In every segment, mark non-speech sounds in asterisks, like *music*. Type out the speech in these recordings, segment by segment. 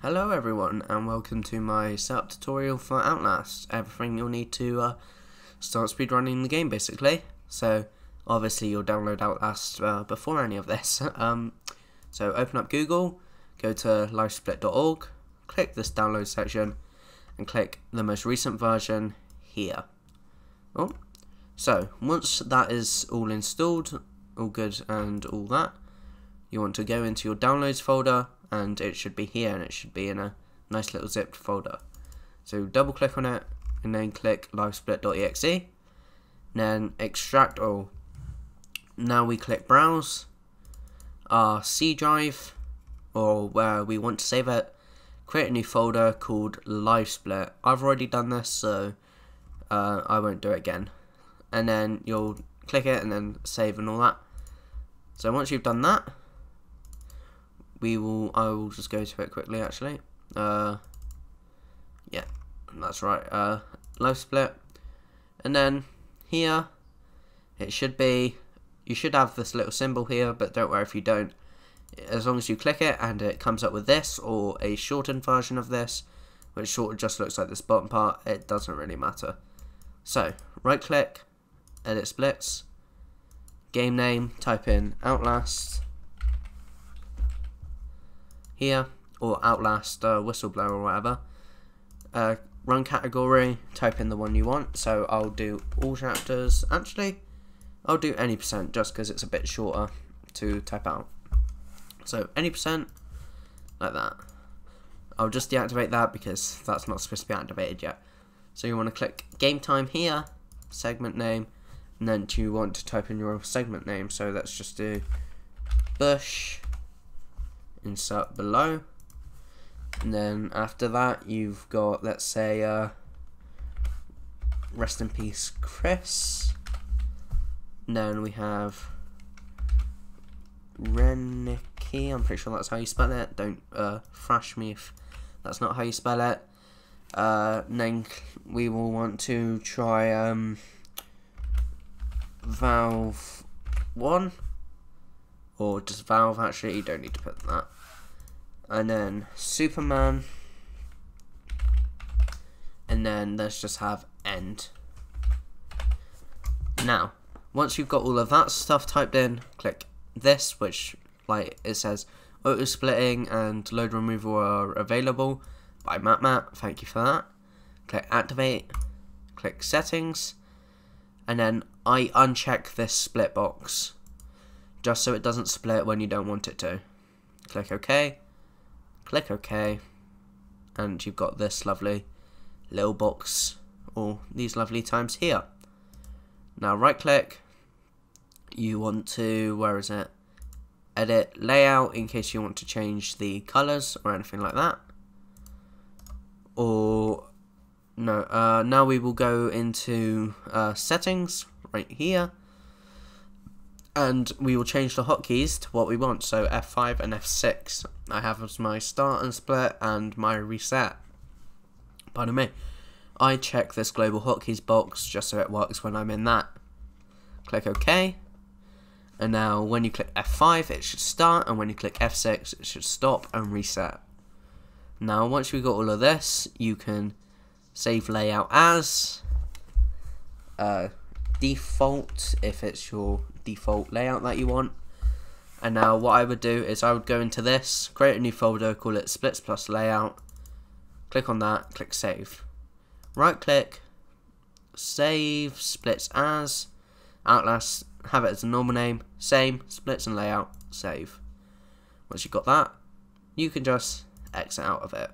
Hello everyone and welcome to my setup tutorial for Outlast. Everything you'll need to uh, start speedrunning the game basically. So obviously you'll download Outlast uh, before any of this. *laughs* um, so open up Google, go to livesplit.org, click this download section and click the most recent version here. Oh, so once that is all installed, all good and all that, you want to go into your downloads folder and it should be here and it should be in a nice little zipped folder. So double click on it and then click livesplit.exe then extract all. Now we click browse our C drive or where we want to save it create a new folder called livesplit. I've already done this so uh, I won't do it again and then you'll click it and then save and all that. So once you've done that, we will, I will just go to it quickly actually. Uh, yeah, that's right, uh, low Livesplit. And then here, it should be, you should have this little symbol here, but don't worry if you don't. As long as you click it and it comes up with this or a shortened version of this, which sort of just looks like this bottom part, it doesn't really matter. So, right click, edit splits, game name, type in Outlast here, or Outlast uh, Whistleblower or whatever. Uh, run category, type in the one you want, so I'll do all chapters. Actually, I'll do any percent just because it's a bit shorter to type out. So any percent, like that. I'll just deactivate that because that's not supposed to be activated yet. So you want to click game time here, segment name, and then you want to type in your segment name. So let's just do Bush, insert below. And then after that, you've got, let's say, uh, rest in peace, Chris. And then we have Renicky. I'm pretty sure that's how you spell it. Don't uh, thrash me if that's not how you spell it. Uh, then we will want to try um, Valve 1 or just Valve actually, you don't need to put that. And then Superman, and then let's just have end. Now, once you've got all of that stuff typed in, click this, which like it says auto splitting and load removal are available by MapMap. Thank you for that. Click activate, click settings, and then I uncheck this split box just so it doesn't split when you don't want it to. Click OK, click OK, and you've got this lovely little box, or these lovely times here. Now right click, you want to, where is it? Edit layout in case you want to change the colors or anything like that. Or, no, uh, now we will go into uh, settings right here and we will change the hotkeys to what we want. So F5 and F6. I have as my start and split and my reset. Pardon me. I check this global hotkeys box just so it works when I'm in that. Click OK. And now when you click F5 it should start and when you click F6 it should stop and reset. Now once we've got all of this you can save layout as uh, default if it's your default layout that you want. And now what I would do is I would go into this, create a new folder, call it splits plus layout, click on that, click save. Right click, save splits as, Outlast, have it as a normal name, same, splits and layout, save. Once you've got that, you can just exit out of it.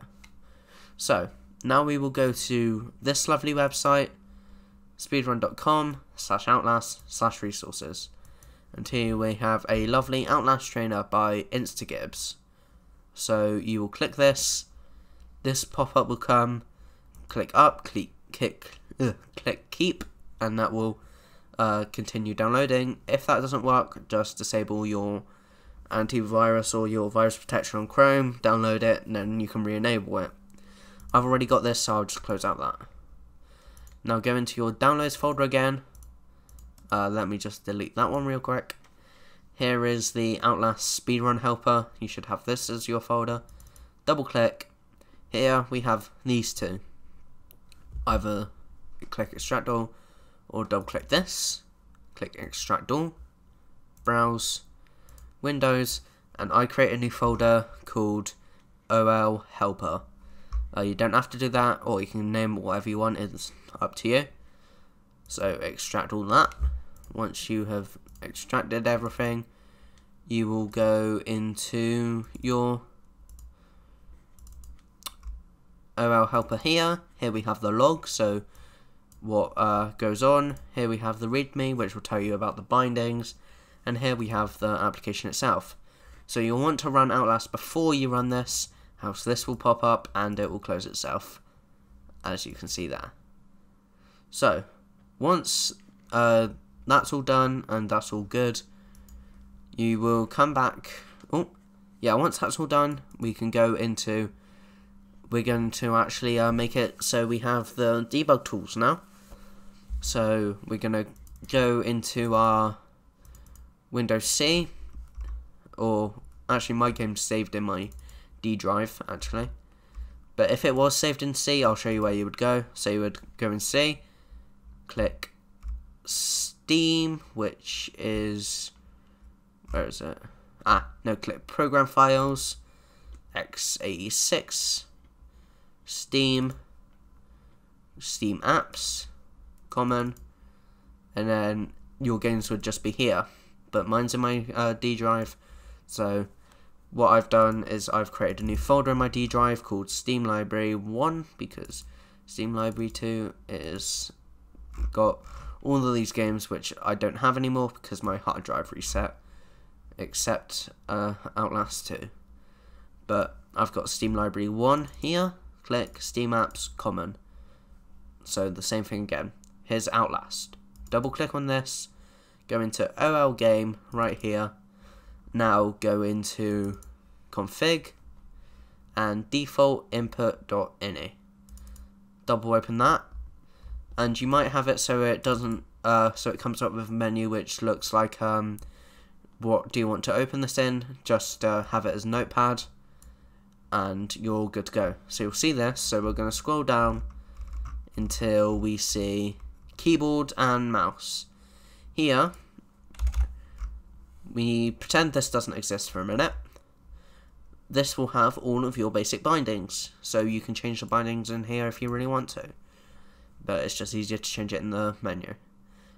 So, now we will go to this lovely website, speedrun.com slash outlast slash resources. And here we have a lovely Outlast trainer by Instagibbs. So you will click this, this pop-up will come, click up, click, click, ugh, click keep, and that will uh, continue downloading. If that doesn't work, just disable your antivirus or your virus protection on Chrome, download it, and then you can re-enable it. I've already got this, so I'll just close out that. Now go into your downloads folder again, uh, let me just delete that one real quick. Here is the Outlast Speedrun Helper. You should have this as your folder. Double click, here we have these two. Either click extract all or double click this, click extract all, browse, Windows, and I create a new folder called OL Helper. Uh, you don't have to do that, or you can name whatever you want, it's up to you. So extract all that. Once you have extracted everything, you will go into your OL helper here. Here we have the log, so what uh, goes on. Here we have the README, which will tell you about the bindings. And here we have the application itself. So you'll want to run Outlast before you run this, else this will pop up and it will close itself, as you can see there. So, once uh, that's all done and that's all good, you will come back. Oh, yeah, once that's all done, we can go into. We're going to actually uh, make it so we have the debug tools now. So we're going to go into our Windows C, or actually my game's saved in my D drive actually. But if it was saved in C, I'll show you where you would go. So you would go in C, click Steam, which is where is it? Ah, no, click Program Files, x86, Steam, Steam Apps, Common, and then your games would just be here. But mine's in my uh, D drive, so what I've done is I've created a new folder in my D drive called Steam Library 1 because Steam Library 2 is got all of these games which I don't have anymore because my hard drive reset except uh, Outlast 2. But I've got Steam Library 1 here, click Steam Apps Common. So the same thing again. Here's Outlast. Double click on this, go into OL Game right here. Now go into config and default input.ini. Double open that and you might have it so it doesn't uh, so it comes up with a menu which looks like um, what do you want to open this in, just uh, have it as notepad, and you're good to go. So you'll see this, so we're going to scroll down until we see keyboard and mouse. Here, we pretend this doesn't exist for a minute. This will have all of your basic bindings, so you can change the bindings in here if you really want to. But it's just easier to change it in the menu.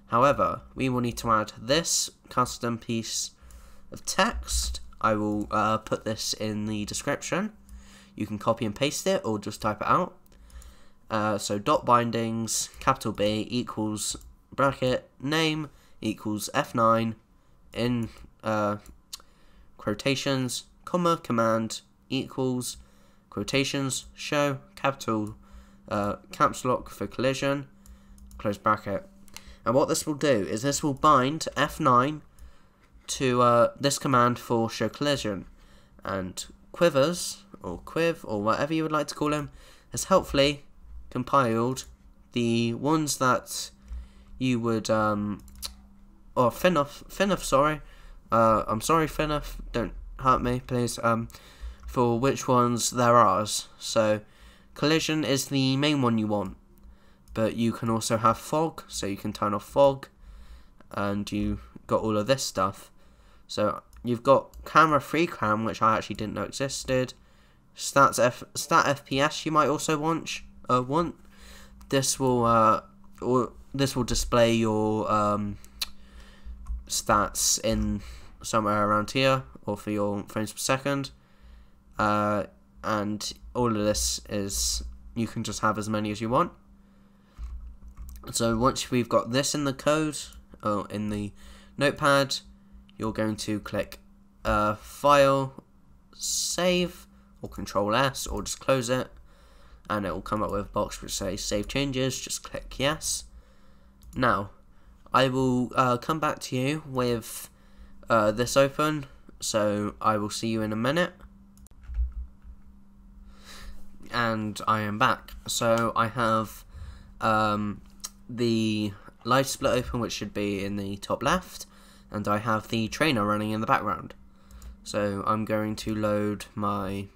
However, we will need to add this custom piece of text. I will uh, put this in the description. You can copy and paste it or just type it out. Uh, so dot bindings, capital B equals bracket name equals F9 in uh, quotations, comma, command equals quotations, show, capital, uh, caps lock for collision, close bracket. And what this will do is this will bind F9 to uh, this command for show collision. And Quivers, or Quiv, or whatever you would like to call him, has helpfully compiled the ones that you would, um, or Finath, Finath, sorry, uh, I'm sorry Finath, don't hurt me, please, um, for which ones there are. So, collision is the main one you want but you can also have fog, so you can turn off fog, and you got all of this stuff. So you've got camera free cam, which I actually didn't know existed. Stats F stat FPS you might also want. Uh, want this will uh, or this will display your um, stats in somewhere around here, or for your frames per second. Uh, and all of this is you can just have as many as you want. So once we've got this in the code, or in the notepad, you're going to click uh, File, Save, or Control S, or just close it, and it will come up with a box which says Save Changes, just click Yes. Now, I will uh, come back to you with uh, this open, so I will see you in a minute. And I am back. So I have um, the live split open, which should be in the top left, and I have the trainer running in the background. So I'm going to load my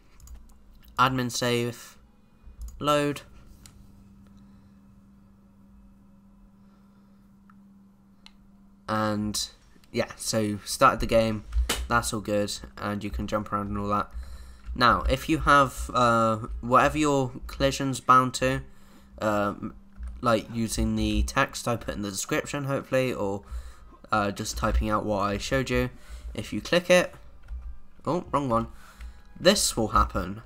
admin save load. And yeah, so started the game, that's all good, and you can jump around and all that. Now, if you have uh, whatever your collision's bound to, um, like using the text I put in the description, hopefully, or uh, just typing out what I showed you, if you click it, oh, wrong one, this will happen,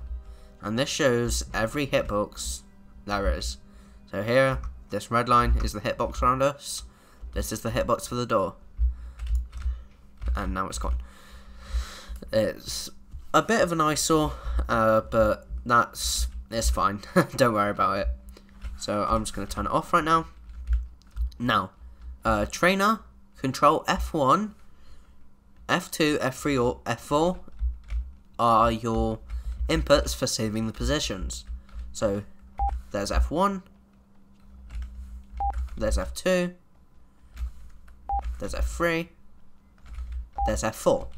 and this shows every hitbox there is. So here, this red line is the hitbox around us, this is the hitbox for the door, and now it's gone. It's a bit of an eyesore, uh, but that's it's fine. *laughs* Don't worry about it. So I'm just going to turn it off right now. Now, uh, trainer, control F1, F2, F3, or F4 are your inputs for saving the positions. So there's F1, there's F2, there's F3, there's F4.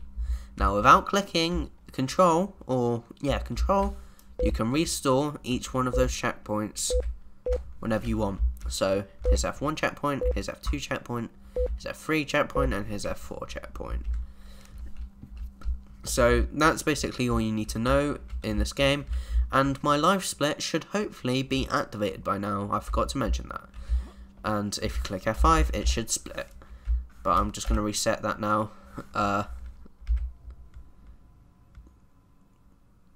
Now without clicking control, or yeah, control, you can restore each one of those checkpoints whenever you want. So here's F1 checkpoint, here's F2 checkpoint, here's F3 checkpoint, and here's F4 checkpoint. So that's basically all you need to know in this game. And my live split should hopefully be activated by now. I forgot to mention that. And if you click F5, it should split. But I'm just going to reset that now. Uh,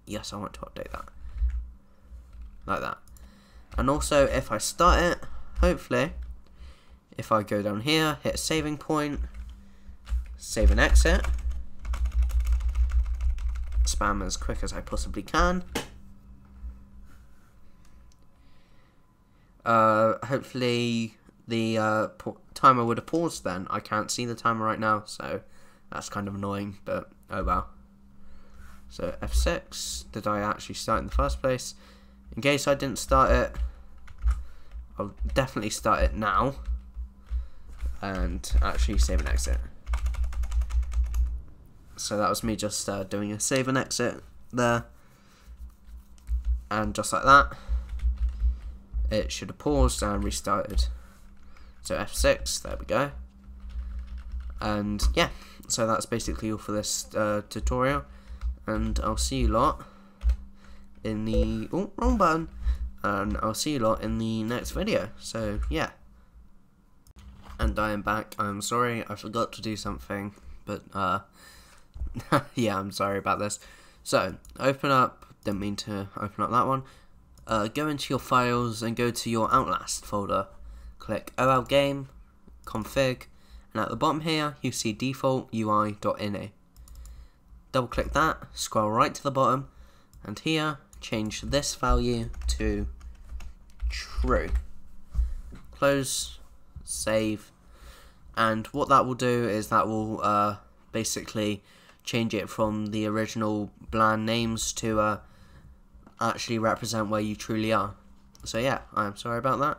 yes, I want to update that. Like that. And also, if I start it, hopefully, if I go down here, hit saving point, save and exit, spam as quick as I possibly can. Uh, hopefully the uh, timer would have paused then. I can't see the timer right now, so that's kind of annoying, but oh well. So F6, did I actually start in the first place? In case I didn't start it, I'll definitely start it now. And actually save and exit. So that was me just uh, doing a save and exit there. And just like that, it should have paused and restarted. So F6, there we go. And yeah, so that's basically all for this uh, tutorial. And I'll see you lot in the oh wrong button. And I'll see you lot in the next video. So yeah. And I am back. I'm sorry I forgot to do something but uh *laughs* yeah I'm sorry about this. So open up didn't mean to open up that one. Uh, go into your files and go to your Outlast folder click OL game config and at the bottom here you see default UI.ini double click that, scroll right to the bottom, and here change this value to true. Close, save, and what that will do is that will uh, basically change it from the original bland names to uh, actually represent where you truly are. So yeah, I am sorry about that,